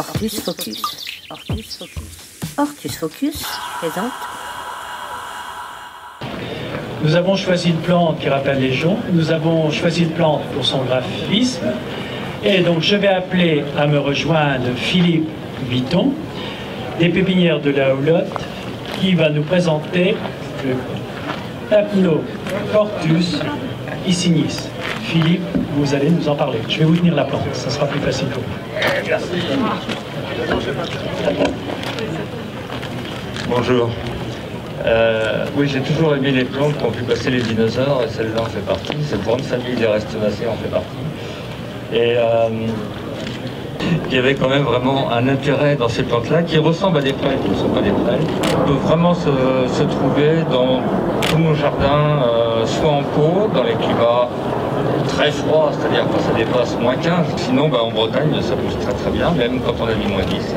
Ortus Focus. Ortus Focus. Ortus Focus présente. Nous avons choisi une plante qui rappelle les joncs. Nous avons choisi une plante pour son graphisme. Et donc je vais appeler à me rejoindre Philippe Vitton, des pépinières de la Houlotte, qui va nous présenter le Tapnoportus isignis. Philippe, vous allez nous en parler. Je vais vous tenir la plante, ça sera plus facile pour vous. Merci. Bonjour. Euh, oui, j'ai toujours aimé les plantes qui ont pu passer les dinosaures, et celle-là en fait partie. Cette grande famille des restonacées en fait partie. Et euh, il y avait quand même vraiment un intérêt dans ces plantes-là qui ressemblent à des prêles, qui ne sont pas des prêles. Peut vraiment se, trouver dans tous nos jardins, euh, soit en pot, dans les climats très froids, c'est-à-dire quand ça dépasse moins 15. Sinon, bah, en Bretagne, ça pousse très très bien, même quand on a mis moins 10.